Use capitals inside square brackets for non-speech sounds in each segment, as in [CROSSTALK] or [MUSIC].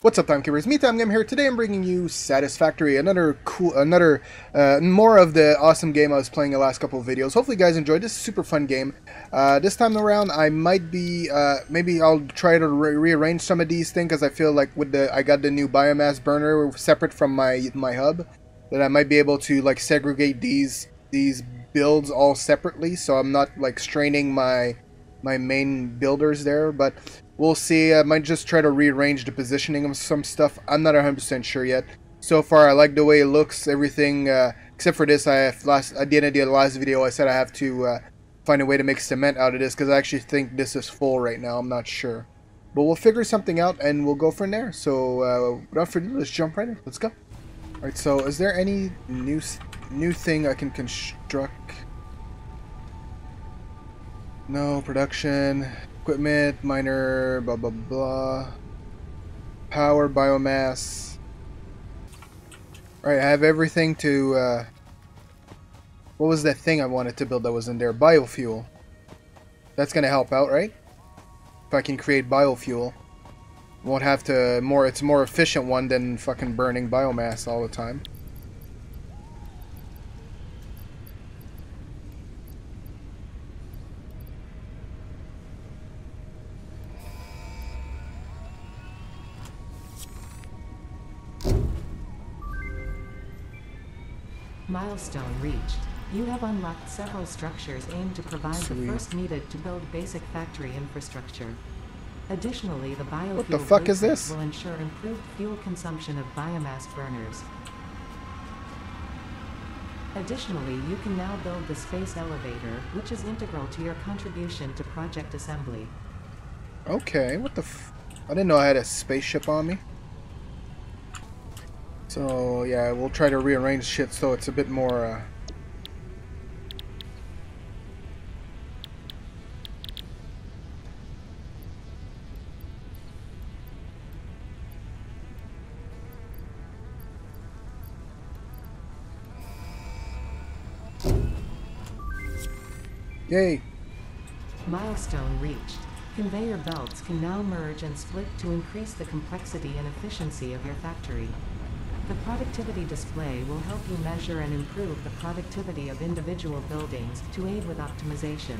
What's up, timekeepers? Me, Time Game here. Today, I'm bringing you Satisfactory, another cool, another uh, more of the awesome game I was playing the last couple of videos. Hopefully, you guys enjoyed this super fun game. Uh, this time around, I might be, uh, maybe I'll try to re rearrange some of these things because I feel like with the, I got the new biomass burner separate from my my hub, that I might be able to like segregate these these builds all separately, so I'm not like straining my my main builders there. But We'll see. I might just try to rearrange the positioning of some stuff. I'm not 100% sure yet. So far, I like the way it looks. Everything, uh, except for this, I last at the end of the last video, I said I have to uh, find a way to make cement out of this because I actually think this is full right now. I'm not sure. But we'll figure something out and we'll go from there. So uh, without further ado, let's jump right in. Let's go. Alright, so is there any new new thing I can construct? No, production equipment, miner, blah blah blah. Power, biomass. Alright, I have everything to, uh, What was that thing I wanted to build that was in there? Biofuel. That's gonna help out, right? If I can create biofuel. Won't have to, more, it's a more efficient one than fucking burning biomass all the time. Milestone reached. You have unlocked several structures aimed to provide Sweet. the first needed to build basic factory infrastructure. Additionally, the biofuel what the fuck is this? will ensure improved fuel consumption of biomass burners. Additionally, you can now build the space elevator, which is integral to your contribution to project assembly. Okay, what the f- I didn't know I had a spaceship on me. So yeah, we'll try to rearrange shit so it's a bit more uh, Yay! Milestone reached. Conveyor belts can now merge and split to increase the complexity and efficiency of your factory. The productivity display will help you measure and improve the productivity of individual buildings to aid with optimization.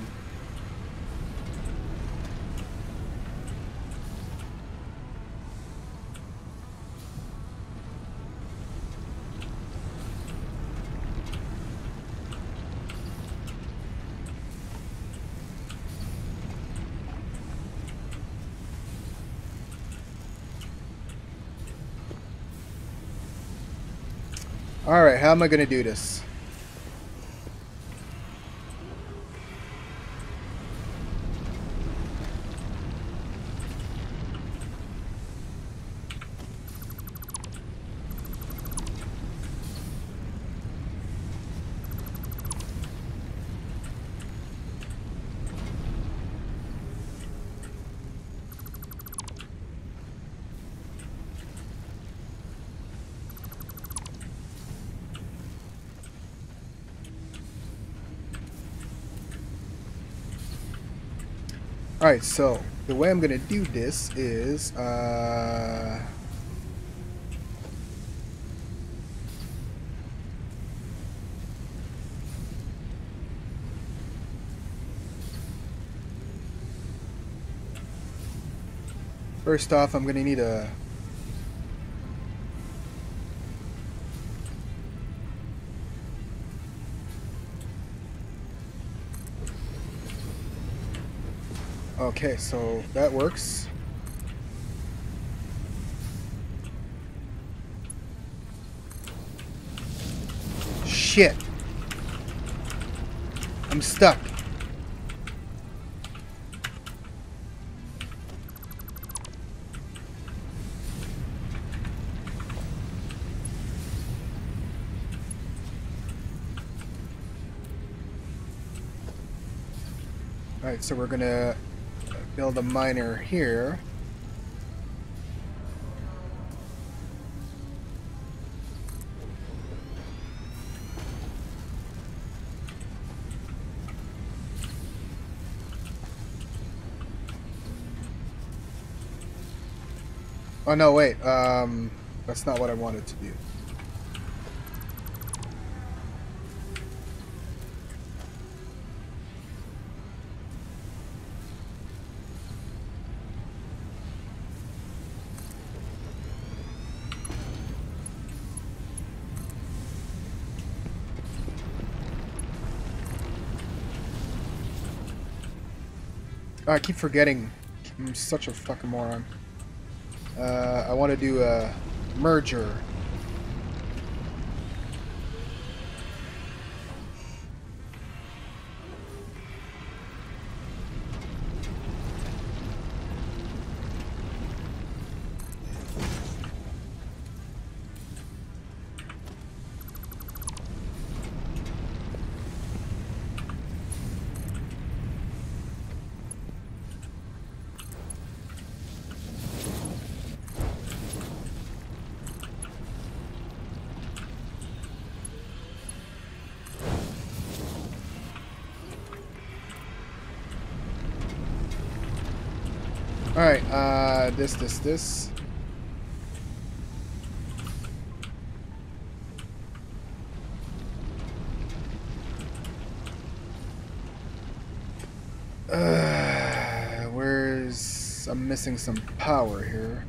Alright, how am I going to do this? Alright, so the way I'm going to do this is... Uh, First off, I'm going to need a Okay, so that works. Shit. I'm stuck. Alright, so we're gonna build a miner here. Oh no, wait. Um, that's not what I wanted to do. Oh, I keep forgetting. I'm such a fucking moron. Uh, I want to do a merger. Alright, uh, this, this, this. Uh, where's... I'm missing some power here.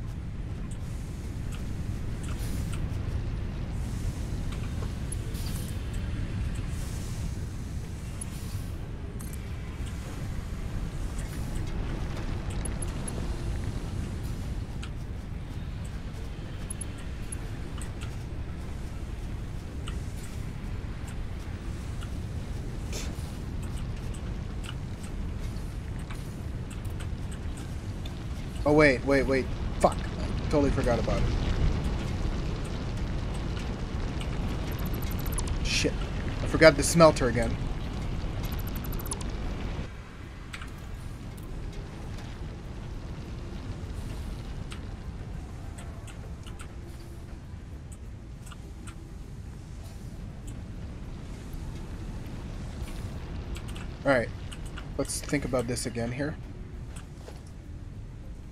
Oh wait, wait. Fuck. Totally forgot about it. Shit. I forgot the smelter again. Alright. Let's think about this again here.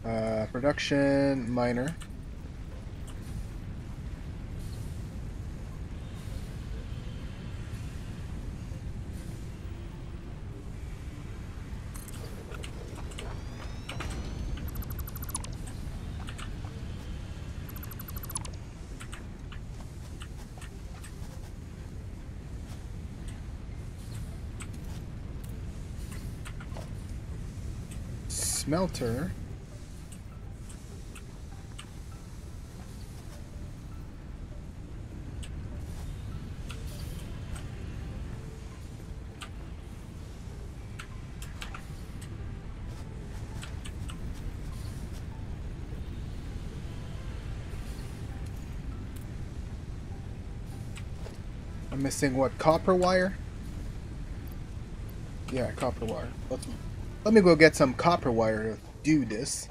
Uh, production, miner. Smelter. Missing what copper wire? Yeah, copper wire. Let's let me go get some copper wire to do this.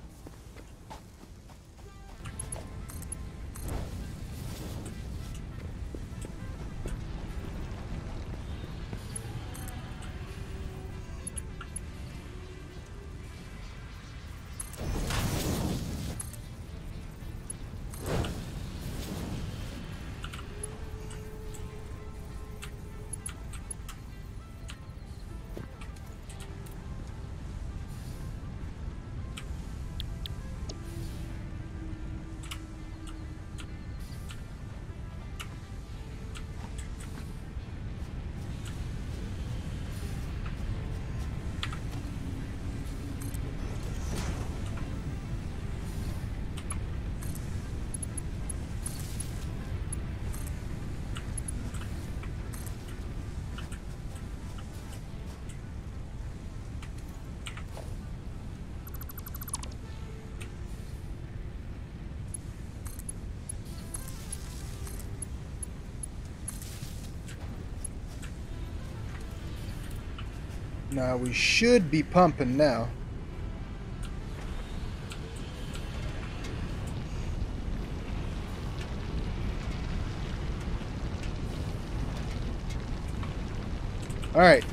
Now we should be pumping now. Alright.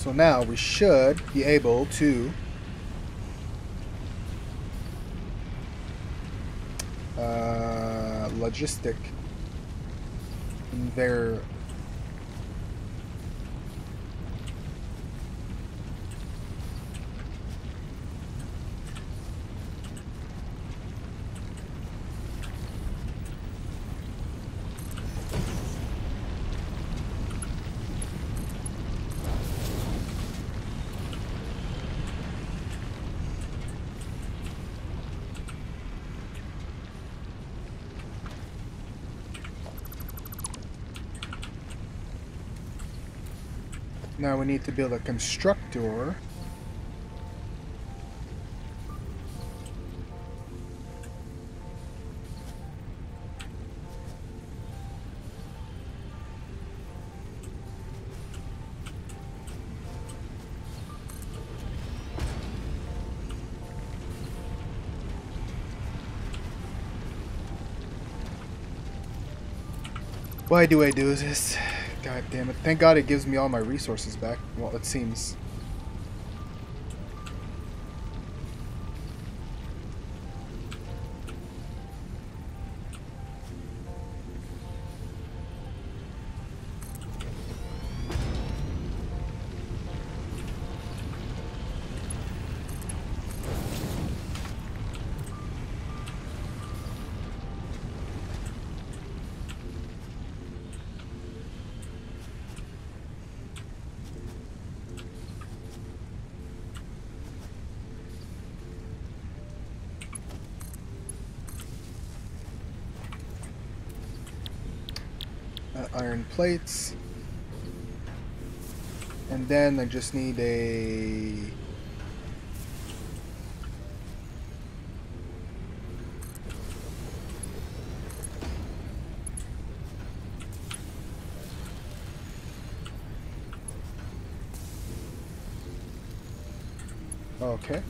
So now we should be able to uh, logistic their Now we need to build a constructor. Why do I do this? God damn it. Thank God it gives me all my resources back. Well, it seems. Iron plates. And then I just need a... Okay.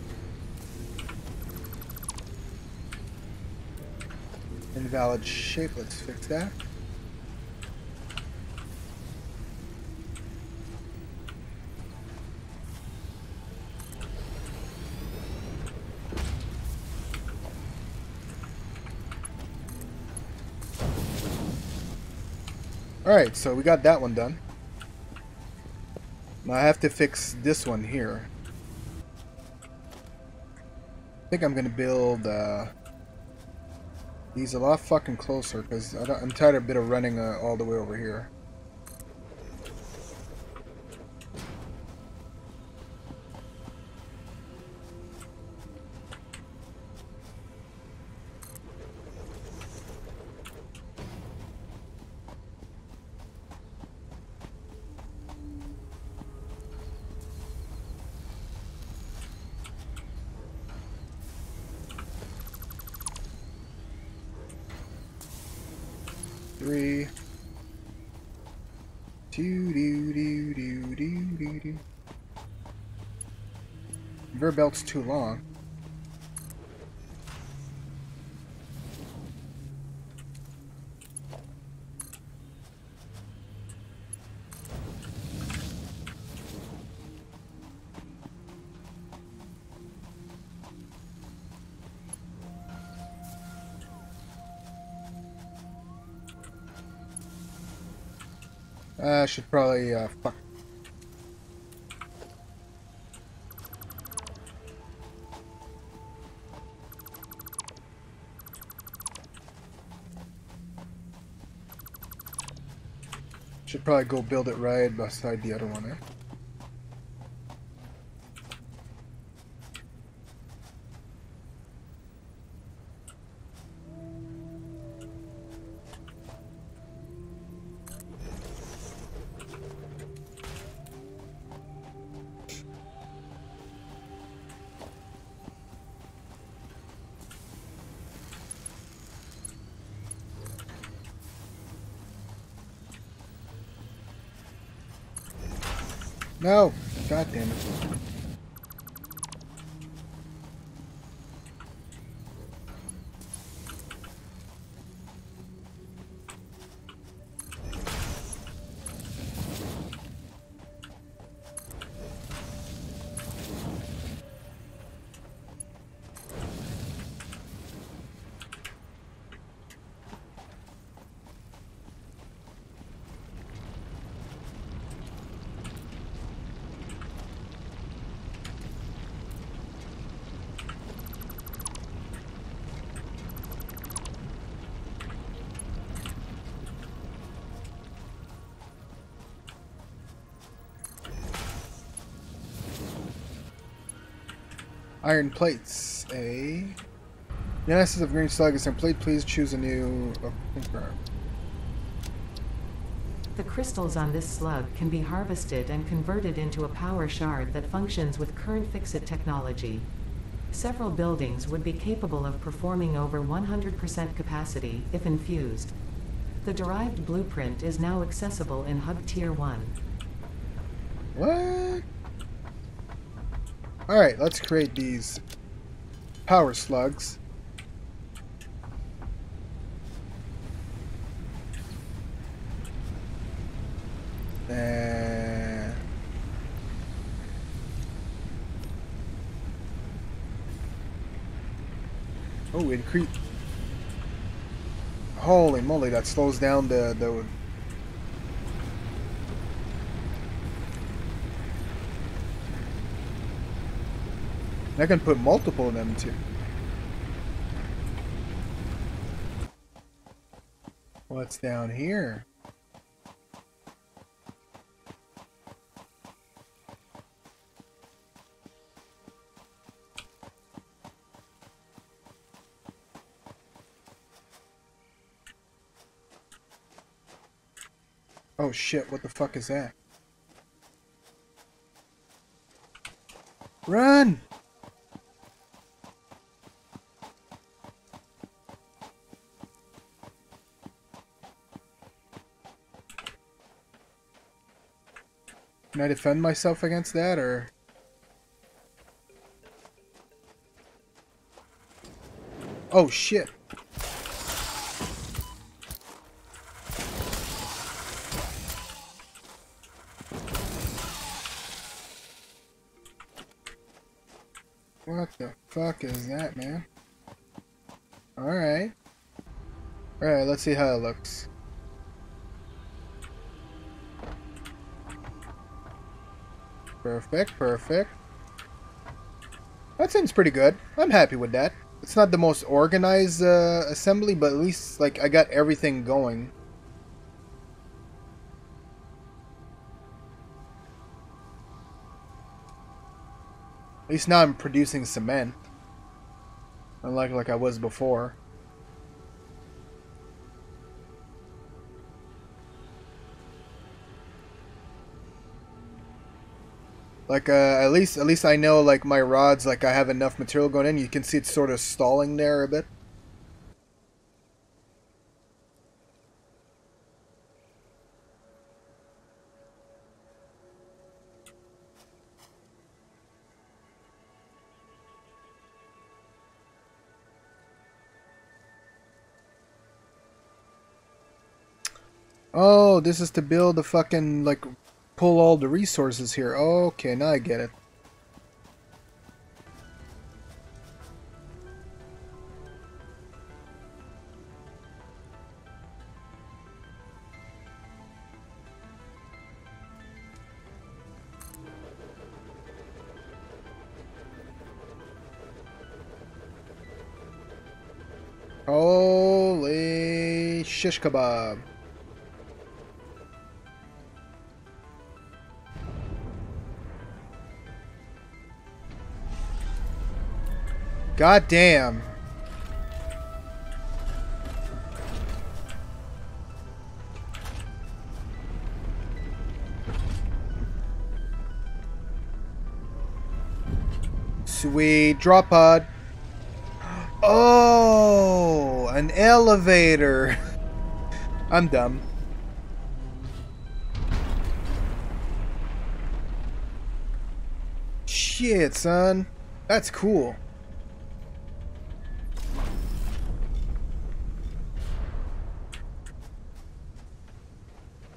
Invalid shape, let's fix that. Alright, so we got that one done. Now I have to fix this one here. I think I'm gonna build uh, these a lot fucking closer because I'm tired of a bit of running uh, all the way over here. Three. Do do do do do do do. Your belt's too long. I should probably, uh, fuck. Should probably go build it right beside the other one, eh? No! God damn it. Iron plates. A. Genesis of green slug is plate. Please choose a new. Oh, confirm. The crystals on this slug can be harvested and converted into a power shard that functions with current FICSIT technology. Several buildings would be capable of performing over 100% capacity if infused. The derived blueprint is now accessible in Hub Tier 1. What? Alright, let's create these power slugs. Oh, increase. Holy moly, that slows down the, the I can put multiple of them too. What's down here? Oh shit, what the fuck is that? Run! Can I defend myself against that, or...? Oh, shit. What the fuck is that, man? Alright. Alright, let's see how it looks. Perfect, perfect. That seems pretty good. I'm happy with that. It's not the most organized uh, assembly, but at least like I got everything going. At least now I'm producing cement. Unlike like I was before. Like uh, at least at least I know like my rods like I have enough material going in. You can see it's sort of stalling there a bit. Oh, this is to build a fucking like pull all the resources here. Okay, now I get it. Holy shish kebab. God damn. Sweet. Drop pod. Oh, an elevator. [LAUGHS] I'm dumb. Shit, son. That's cool.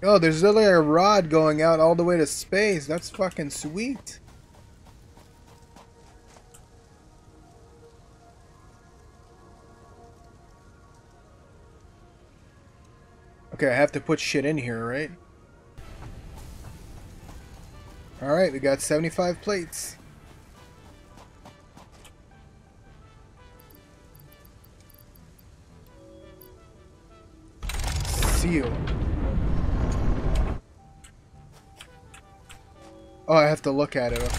Oh, there's literally a rod going out all the way to space. That's fucking sweet. Okay, I have to put shit in here, right? Alright, we got 75 plates. Seal. Oh, I have to look at it. Okay.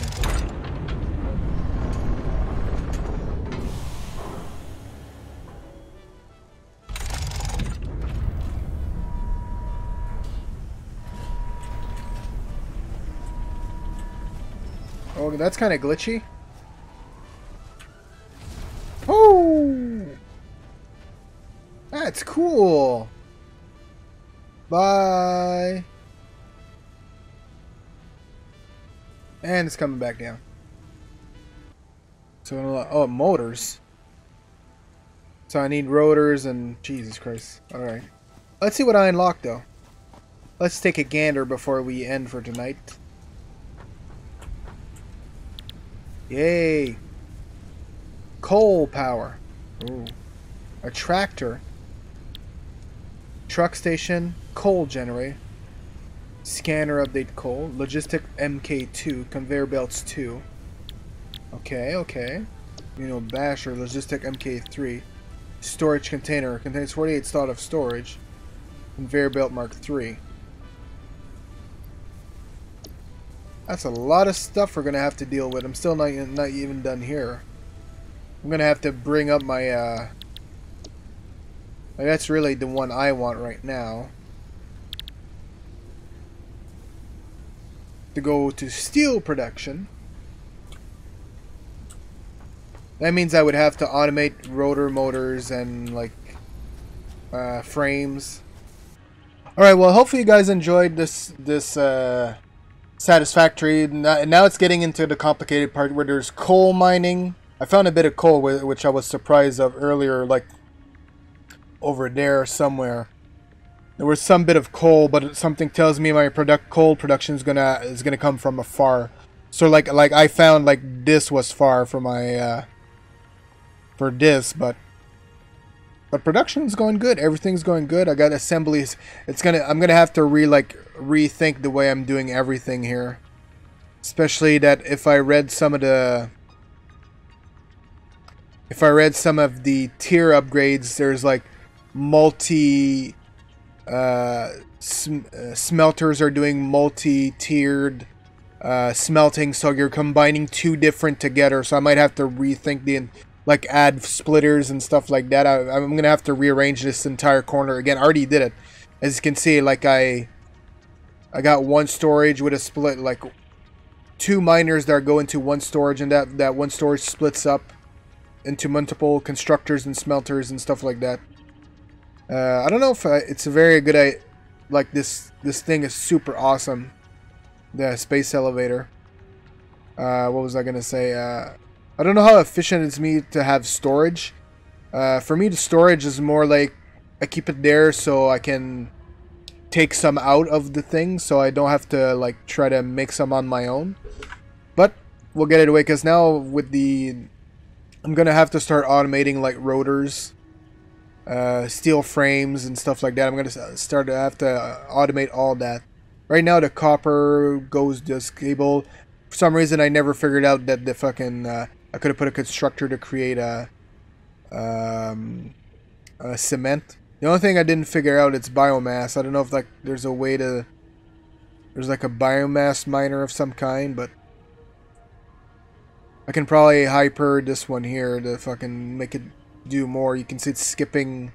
Oh, that's kind of glitchy. And it's coming back down. So, uh, oh, motors. So I need rotors and... Jesus Christ. Alright. Let's see what I unlocked, though. Let's take a gander before we end for tonight. Yay! Coal power. Ooh. A tractor. Truck station. Coal generator. Scanner update coal. Logistic MK2. Conveyor belts 2. Okay, okay. Xeno-Basher. Logistic MK3. Storage container. Contains 48 slot of storage. Conveyor belt mark 3. That's a lot of stuff we're going to have to deal with. I'm still not, not even done here. I'm going to have to bring up my... Uh, that's really the one I want right now. To go to steel production. That means I would have to automate rotor motors and like uh, frames. Alright, well hopefully you guys enjoyed this this uh, satisfactory. Now it's getting into the complicated part where there's coal mining. I found a bit of coal, which I was surprised of earlier, like over there somewhere. There was some bit of coal, but something tells me my product coal production is gonna is gonna come from afar. So like like I found like this was far for my uh, for this, but but production's going good. Everything's going good. I got assemblies. It's gonna I'm gonna have to re like rethink the way I'm doing everything here. Especially that if I read some of the if I read some of the tier upgrades, there's like multi uh, sm uh, smelters are doing multi-tiered uh, smelting, so you're combining two different together. So I might have to rethink the like add splitters and stuff like that. I, am gonna have to rearrange this entire corner again. I already did it, as you can see. Like I I got one storage with a split, like two miners that go into one storage, and that, that one storage splits up into multiple constructors and smelters and stuff like that. Uh, I don't know if I, it's a very good idea. Like this, this thing is super awesome. The space elevator. Uh, what was I gonna say? Uh, I don't know how efficient it's me to have storage. Uh, for me, the storage is more like I keep it there so I can take some out of the thing so I don't have to like try to make some on my own. But we'll get it away because now with the I'm gonna have to start automating like rotors, uh, steel frames and stuff like that. I'm gonna start to have to automate all that. Right now the copper goes just cable. For some reason I never figured out that the fucking uh, I could have put a constructor to create a um, a cement the only thing I didn't figure out it's biomass. I don't know if like there's a way to there's like a biomass miner of some kind, but I can probably hyper this one here to fucking make it do more. You can see it's skipping.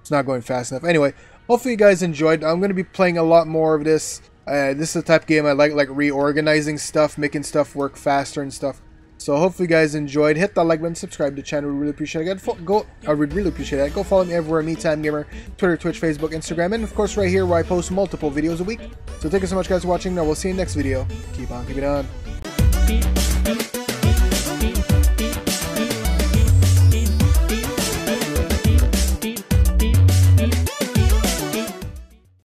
It's not going fast enough. Anyway, hopefully you guys enjoyed. I'm going to be playing a lot more of this. Uh, this is the type of game I like, like reorganizing stuff, making stuff work faster and stuff. So hopefully you guys enjoyed. Hit that like button, subscribe to the channel. We really appreciate it. Go, I would really appreciate it. Go follow me everywhere. Me Time Gamer, Twitter, Twitch, Facebook, Instagram, and of course right here where I post multiple videos a week. So thank you so much guys for watching. Now we'll see you in the next video. Keep on keeping on.